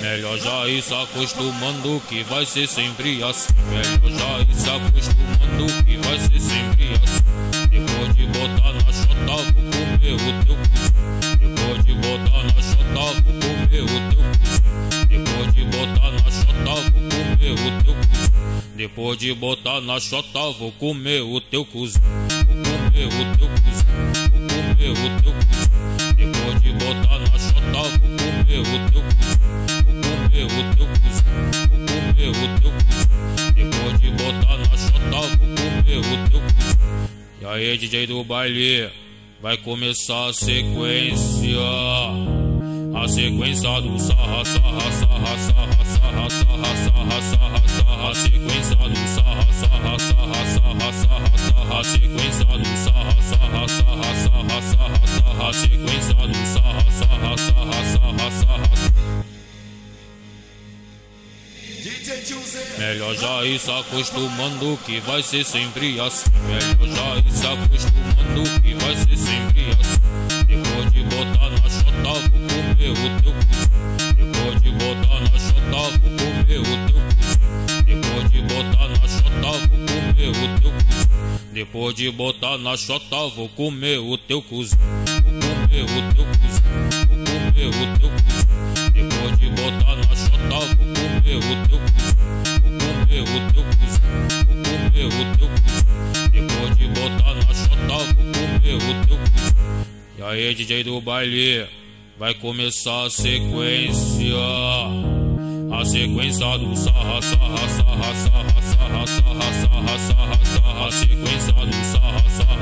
Melhor já ir se acostumando que vai ser sempre assim. Melhor já ir se acostumando que vai ser sempre assim. Depois de botar na chota, vou comer o teu cozinho. Depois de botar na chota, vou comer o teu cozinho. Depois de botar na chota, vou comer o teu cozinho. Depois de botar na chota, vou comer o teu cozinho. Vou comer o teu cozinho. Vou comer o teu cozinho. Depois de botar na chota, vou comer o teu cozinho. E aí, DJ do baile, vai começar a sequência. A sequência do sarra, sarra, sarra, sarra, sarra, sarra, sarra, sarra, sarra, sequência do Melhor já ir se acostumando que vai ser sempre assim. Melhor já ir se acostumando que vai ser sempre assim. Depois de botar na chota, vou comer o teu cozinho. Depois de botar na chota, vou comer o teu cozinho. Depois de botar na chota, vou comer o teu cozinho. Depois de botar na chota, vou comer o teu cozinho. Vou comer o teu cozinho. Vou comer o teu E aí, DJ do baile, vai começar a sequência. A sequência do sarra, sarra, sarra, sarra, sarra, sarra, sarra, sarra, sarra, sequência do sarra, sarra,